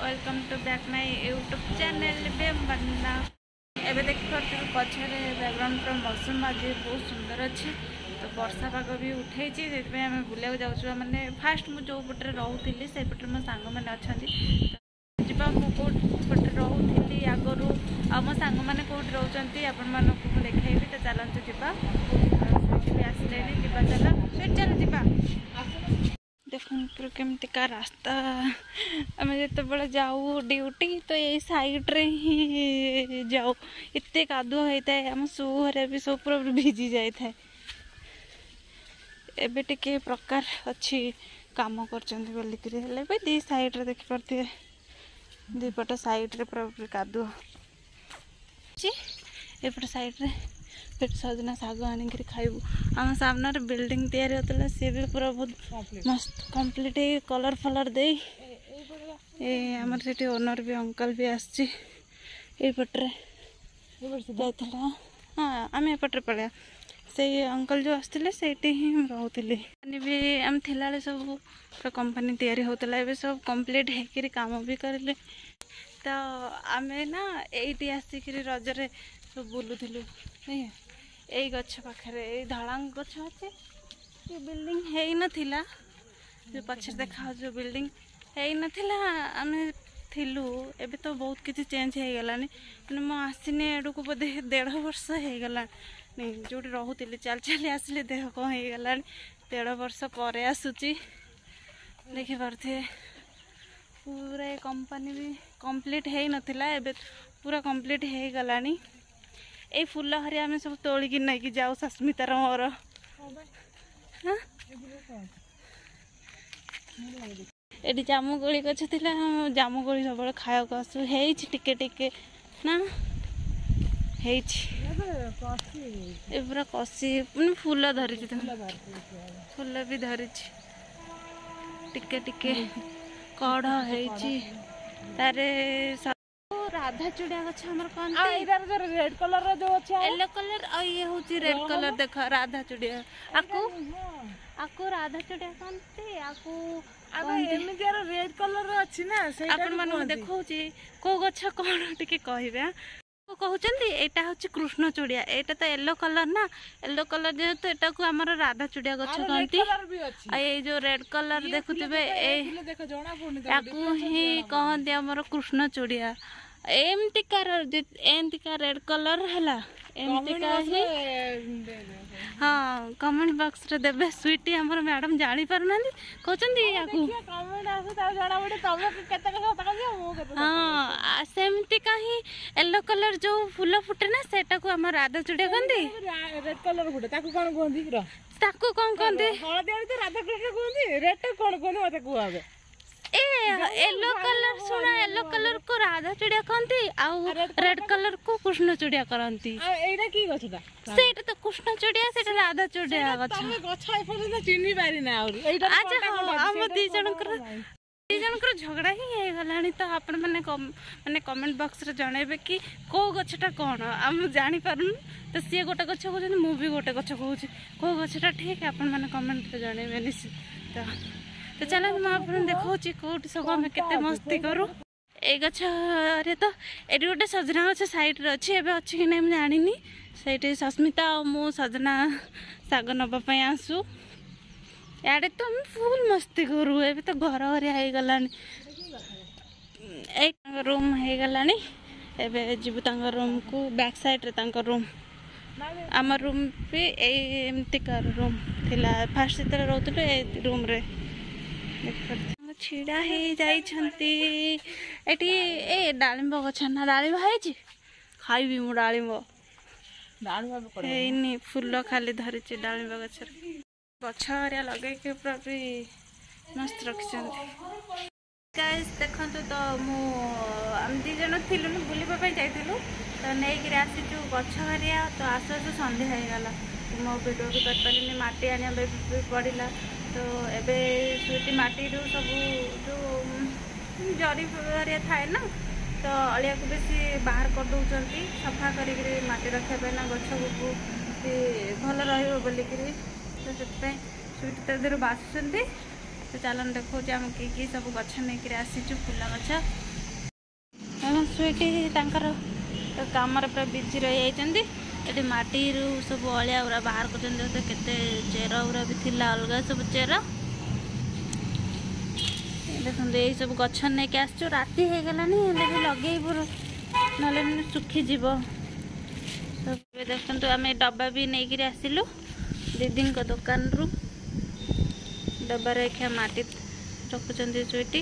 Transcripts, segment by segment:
Welcome to back my YouTube channel ବି ବନ୍ଦା ଏବେ ଦେଖିପାରୁଥିବେ ପଛରେ ବ୍ୟାକ୍ଗ୍ରାଉଣ୍ଡର ମୌସୁମ ଆଜି ବହୁତ ସୁନ୍ଦର ଅଛି ତ ବର୍ଷା ପାଗ ବି ଉଠେଇଛି ସେଥିପାଇଁ ଆମେ ବୁଲିବାକୁ ଯାଉଛୁ ମାନେ ଫାଷ୍ଟ ମୁଁ ଯେଉଁ ପଟରେ ରହୁଥିଲି ସେପଟରେ ମୋ ସାଙ୍ଗମାନେ ଅଛନ୍ତି ଯିବା ମୁଁ କେଉଁପଟେ ରହୁଥିଲି ଆଗରୁ ଆଉ ମୋ ସାଙ୍ଗମାନେ କେଉଁଠି ରହୁଛନ୍ତି ଆପଣମାନଙ୍କୁ ମୁଁ ଦେଖାଇବି ତ ଚାଲନ୍ତୁ ଯିବା केमती का रास्ता आम जो बड़े जाऊ ड्यूटी तो यही सैड्रे ही जाऊ एत कादुआ होता है आम सू भी सब पूरा भिजी जाए एबे टिके प्रकार अच्छी कम कर दी सैड्रे देखिपे दुपट सैड्रे पूरा कादुआ एपट सैड्रे ସେଠି ସଜନା ଶାଗ ଆଣିକିରି ଖାଇବୁ ଆମ ସାମ୍ନାରେ ବିଲ୍ଡିଂ ତିଆରି ହେଉଥିଲା ସିଏ ବି ପୁରା ବହୁତ ମସ୍ତ କମ୍ପ୍ଲିଟ୍ ହେଇ କଲର୍ ଫଲର୍ ଦେଇ ଏ ଆମର ସେଠି ଓନର୍ ବି ଅଙ୍କଲ୍ ବି ଆସିଛି ଏଇପଟରେ ଯାଇଥିଲା ହଁ ଆମେ ଏପଟରେ ପଳେଇବା ସେଇ ଅଙ୍କଲ୍ ଯେଉଁ ଆସିଥିଲେ ସେଇଠି ହିଁ ରହୁଥିଲି ବି ଆମେ ଥିଲାବେଳେ ସବୁ କମ୍ପାନୀ ତିଆରି ହେଉଥିଲା ଏବେ ସବୁ କମ୍ପ୍ଲିଟ୍ ହେଇକିରି କାମ ବି କରିଲେ ତ ଆମେ ନା ଏଇଠି ଆସିକିରି ରଜରେ सब बुलूल नहीं गच पाखे धड़ांग गच अच्छे बिल्डिंग है ना जो पक्षर देखा जो बिल्डिंग है ना आम थू ए तो बहुत किसी चेंज हो गलानी मुसने आड़ को बोध देढ़ वर्ष हो गला जो रोली चल चल आसली देह कौन हो गला देढ़ वर्ष पर आसूची देख पारे पूरा कंपनी भी कम्प्लीट हो ना पूरा कम्प्लीट हो गला ये फूल हरे आम सब तोलिक नहीं कि जाऊ सस्मिता मोर ये जामुगोली गच था सब खाया टिके टिके ना पूरा कसी मैंने फूल धरी फूल भी धरी टिके टिके कढ़ तारे রাধা চূড়া গছ আমার কোন আর এটার যে রেড কালার র যে আছে ইয়েলো কালার আর ইয়ে হচ্ছে রেড কালার দেখ রাধা চূড়া আকু আকু রাধা চূড়া কোনতে আকু আবে এমনি আর রেড কালার র আছে না সেইটা আপন মান দেখাউছি কো গছ কোন টিকে কইবে କହୁଛନ୍ତି ଏଇଟା ହେଉଛି କୃଷ୍ଣ ଚୁଡ଼ିଆ ଏଇଟା ତ ୟେଲୋ କଲର ନା ୟେଲୋ କଲର ଯେହେତୁ ଏଟାକୁ ଆମର ରାଧା ଚୁଡ଼ିଆ ଗଛ କହନ୍ତି ଆଉ ଏଇ ଯୋଉ ରେଡ୍ କଲର ଦେଖୁଥିବେ ଏହାକୁ ହିଁ କହନ୍ତି ଆମର କୃଷ୍ଣ ଚୁଡ଼ିଆ ଏମିତିକା ଏମିତିକା ରେଡ୍ କଲର୍ ହେଲା ଏମିତିକା ହିଁ ହଁ କମେଣ୍ଟ ବକ୍ସରେ ଦେବେ ସୁଇଟି ଆମର ମ୍ୟାଡ଼ାମ୍ ଜାଣିପାରୁନାହାନ୍ତି କହୁଛନ୍ତି ୟାକୁ ହଁ ସେମିତିକା ହିଁ ୟେଲୋ କଲର୍ ଯେଉଁ ଫୁଲ ଫୁଟେ ନା ସେଟାକୁ ଆମ ରାଧା ଚୁଡ଼ିଆ କହନ୍ତି ରେଡ୍ କଲର୍ ଫୁଟେ ତାକୁ କ'ଣ କୁହନ୍ତି ତାକୁ କ'ଣ କୁହନ୍ତି ହଳଦିଆ ରାଧା କୃଷ୍ଣ କୁହନ୍ତି ରେଡ୍ଟା କ'ଣ କୁହନ୍ତି ମୋତେ କୁହ ए येलो कलर सुना येलो कलर को राधा चूड़िया कहती आउ रेड कलर को कृष्ण चूड़िया करती एटा की गछटा सेटा तो कृष्ण चूड़िया सेटा राधा चूड़िया गछ तमे गछ ए पर्यंत चिन्हि पारि ना आउ एटा अच्छा हम दी जनकर दी जनकर झगड़ा ही हे गलाणी तो आपन माने माने कमेंट बॉक्स रे जणेबे कि को गछटा कोन हम जानि पारुन तो से गोटे गछ कहउछन मु भी गोटे गछ कहउछ को गछटा ठीक आपन माने कमेंट रे जणेबे निश्चित तो তো ଚାଲନ୍ତୁ ମୁଁ ଆପଣଙ୍କୁ ଦେଖାଉଛି କେଉଁଠି ସବୁ ଆମେ କେତେ ମସ୍ତି କରୁ ଏଇ ଗଛରେ ତ ଏଠି ଗୋଟେ ସଜନା ଗଛ ସାଇଡ଼୍ରେ ଅଛି ଏବେ ଅଛି କି ନାହିଁ ମୁଁ ଜାଣିନି ସେଇଠି ସସ୍ମିତା ଆଉ ମୁଁ ସଜନା ଶାଗ ନେବା ପାଇଁ ଆସୁ ଇଆଡ଼େ ତ ଆମେ ଫୁଲ୍ ମସ୍ତି କରୁ ଏବେ ତ ଘର ଘରିଆ ହେଇଗଲାଣି ଏଇ ତାଙ୍କ ରୁମ୍ ହେଇଗଲାଣି ଏବେ ଯିବୁ ତାଙ୍କ ରୁମ୍କୁ ବ୍ୟାକ୍ ସାଇଡ଼୍ରେ ତାଙ୍କ ରୁମ୍ ଆମ ରୁମ୍ ବି ଏଇ ଏମିତିକାର ରୁମ୍ ଥିଲା ଫାର୍ଷ୍ଟ ଯେତେବେଳେ ରହୁଥିଲୁ ଏ ରୁମ୍ରେ ଛିଡ଼ା ହେଇଯାଇଛନ୍ତି ଏଠି ଏ ଡାଳିମ୍ବ ଗଛ ନା ଡାଳିମ୍ବ ହେଇଛି ଖାଇବି ମୁଁ ଡାଳିମ୍ବ ହେଇନି ଫୁଲ ଖାଲି ଧରିଛି ଡାଳିମ୍ବ ଗଛରେ ଗଛ ହେରିକା ଲଗେଇକି ପୁରା ବି ମସ୍ତ ରଖିଛନ୍ତି ଗାଇସ୍ ଦେଖନ୍ତୁ ତ ମୁଁ ଆମେ ଦୁଇ ଜଣ ଥିଲୁନୁ ବୁଲିବା ପାଇଁ ଯାଇଥିଲୁ ତ ନେଇକିରି ଆସିଛୁ ଗଛ ହେରିକା ତ ଆସୁ ଆସୁ ସନ୍ଧ୍ୟା ହେଇଗଲା ମୋ ଭିଡ଼ିଓ ବି କରିପାରିଲିନି ମାଟି ଆଣିବା ପାଇଁ ବି ପଡ଼ିଲା तो एबे सुटी माटी सबै थाए ना तो अलिया बेसी बाह्र सफा गरिक माटिराखे नोलिक तपाईँ सुइट त्यो बासुन त तो देखाउँछु आम के के सबै गछु फुल गछ तांकर तो काम र पिजि ଏଠି ମାଟିରୁ ସବୁ ଅଳିଆ ଗୁରା ବାହାର କରୁଛନ୍ତି ଦେଖ କେତେ ଚେର ଗୁରା ବି ଥିଲା ଅଲଗା ସବୁ ଚେର ଦେଖନ୍ତୁ ଏଇ ସବୁ ଗଛ ନେଇକି ଆସିଛୁ ରାତି ହେଇଗଲାଣି ହେଲେ ବି ଲଗେଇବୁ ନହେଲେ ଶୁଖିଯିବ ସବୁ ଦେଖନ୍ତୁ ଆମେ ଡବା ବି ନେଇକିରି ଆସିଲୁ ଦିଦିଙ୍କ ଦୋକାନରୁ ଡବାରେ ଏଖିଆ ମାଟି ରଖୁଛନ୍ତି ସେଇଠି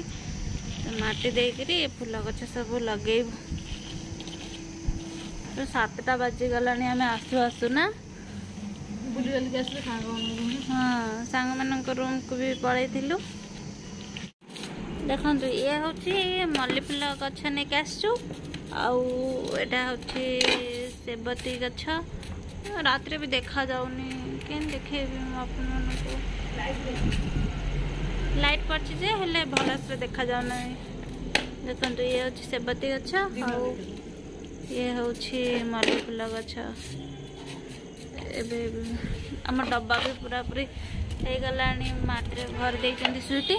ମାଟି ଦେଇକିରି ଏ ଫୁଲ ଗଛ ସବୁ ଲଗେଇବୁ ରାତିରୁ ସାତଟା ବାଜିଗଲାଣି ଆମେ ଆସୁ ଆସୁନା ହଁ ସାଙ୍ଗମାନଙ୍କ ରୁମ୍କୁ ବି ପଳେଇଥିଲୁ ଦେଖନ୍ତୁ ଇଏ ହେଉଛି ମଲ୍ଲି ଫୁଲ ଗଛ ନେଇକି ଆସିଛୁ ଆଉ ଏଇଟା ହେଉଛି ସେବତୀ ଗଛ ରାତିରେ ବି ଦେଖାଯାଉନି କେମିତି ଦେଖେଇବି ମୁଁ ଆପଣମାନଙ୍କୁ ଲାଇଟ୍ ପଡ଼ିଛି ଯେ ହେଲେ ଭଲସେ ଦେଖାଯାଉନାହିଁ ଦେଖନ୍ତୁ ଇଏ ହେଉଛି ସେବତୀ ଗଛ ଆଉ ଇଏ ହେଉଛି ମଲ୍ଲି ଫୁଲ ଗଛ ଏବେ ଆମ ଡବା ବି ପୁରାପୁରି ହେଇଗଲାଣି ମାଟିରେ ଭରି ଦେଇଛନ୍ତି ସୁଇଟି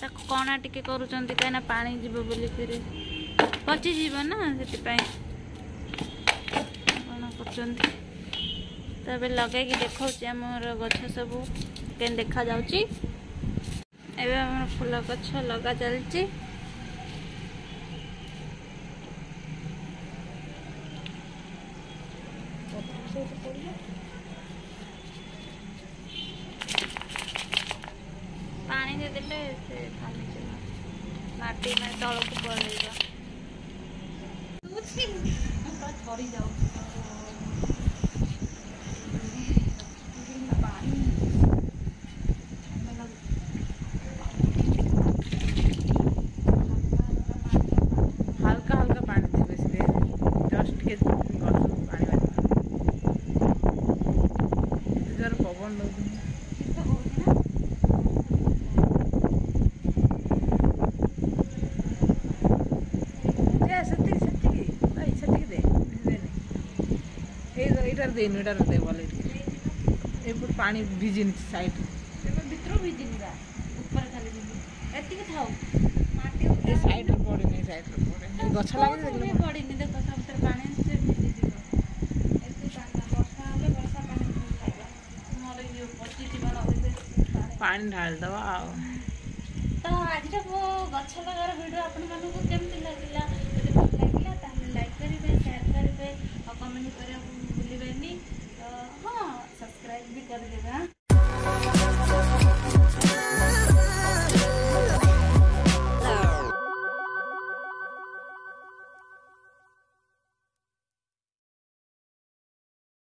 ତାକୁ କଣା ଟିକେ କରୁଛନ୍ତି କାହିଁକିନା ପାଣି ଯିବ ବୋଲି ଫେରେ ପଚିଯିବ ନା ସେଥିପାଇଁ କ'ଣ କରୁଛନ୍ତି ତ ଏବେ ଲଗେଇକି ଦେଖାଉଛି ଆମର ଗଛ ସବୁ କେମିତି ଦେଖାଯାଉଛି ଏବେ ଆମର ଫୁଲ ଗଛ ଲଗା ଚାଲିଛି এটা করবো পানি দিয়ে দিলে ভালো ছিল মাটি মানে তলকে পড়ে যাবে সরি যাও అది ఎన్నిడారు ఉంది ఇవాళ ఇప్పుడు పాణి భిజినిచ్చి సైట్ ଏ ସାଇଡ଼୍ରେ ପଡ଼ିନି ସାଇଡ଼୍ରେ ପଡ଼ିନି ଗଛ ଲାଗିନି ପଡ଼ିନି ଦେଖ ସବୁଥିରେ ପାଣି ଆସିଛି ଭିଜିଯିବ ଏତେ ବର୍ଷା ହେଲେ ବର୍ଷା ପାଣି ନହେଲେ ଇଏ ପଚିଯିବ ନହେଲେ ପାଣି ଢାଳିଦେବା ଆଉ ତ ଆଜିର ମୋ ଗଛ ଲଗାର ଭିଡ଼ିଓ ଆପଣମାନଙ୍କୁ କେମିତି ଲାଗିଲା ଯଦି ଭଲ ଲାଗିଲା ତାହେଲେ ଲାଇକ୍ କରିବେ ସେୟାର କରିବେ ଆଉ କମେଣ୍ଟ କରିବାକୁ me.